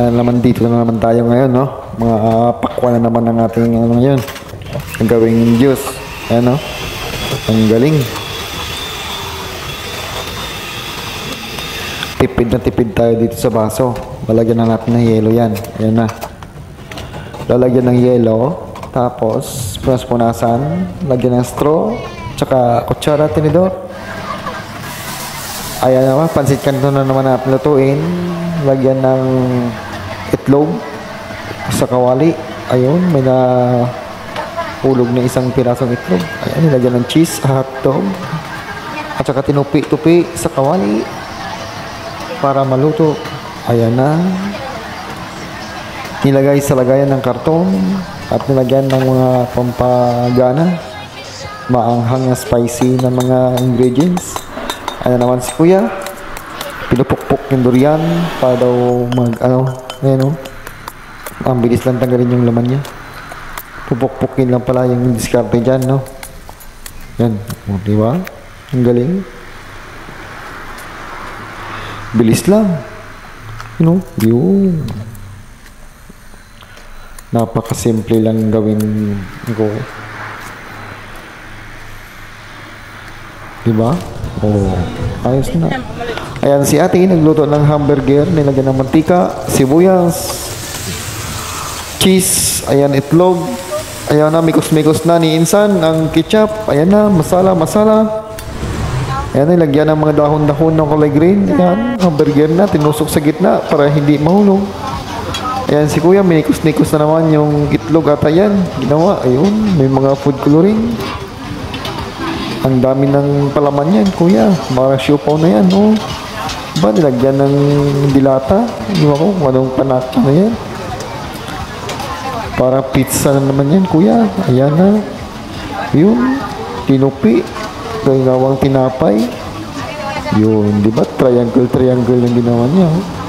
Ano naman dito na naman tayo ngayon, no? Mga uh, pakwan na naman ng ating ano ngayon. Ang gawing juice. Ayan, no? Ang galing. Tipid na tipid tayo dito sa baso. Lalagyan na natin ng yelo yan. Ayan na. Lalagyan ng yelo. Tapos, punas-punasan. Lagyan ng straw. Tsaka kutsara, tinidor. Ayan naman, pansit kanto na naman natin lutuin. Lagyan ng itlog sa kawali. Ayun, may na hulog na isang pirasong itlog. Ayan, nilagyan ng cheese, hotdog. At saka tinupi-tupi sa kawali para maluto. Ayan na. Nilagay sa lagayan ng karton at nilagyan ng mga pampagana. Maanghang na spicy na mga ingredients. Ayan naman si kuya. Pinupukpok yung durian para daw mag, ano, ayan o. Ang bilis lang tanggalin yung laman niya. Pupukpukin lang pala yung diskarte dyan, no? Yan. O, di ba? Ang galing. Bilis lang. You know? Yun. Napakasimple lang gawin ko. Diba? Oh, ayos na. Ayan si ate, nagluto ng hamburger, nilagyan ng mantika, sibuyas, cheese, ayan itlog, ayan na, mikos-mikos na ni Insan, ang ketchup, ayan na, masala, masala. Ayan, nilagyan ng mga dahon-dahon ng kulay green, ayan, hamburger na, tinusok sa gitna para hindi mahulog. Ayan si kuya, minikos-nikos na naman yung itlog at ayan, ginawa, ayun, may mga food coloring. Ang dami ng palaman yan, kuya. Mga siopaw na yan, oh. Ba, nilagyan ng dilata. Hindi ko kung anong panak na yan. Para pizza na naman yan, kuya. Ayan na. Yun. Tinupi. Gawang tinapay. Yun, di ba? Triangle, triangle yung ginawa niya. Oh.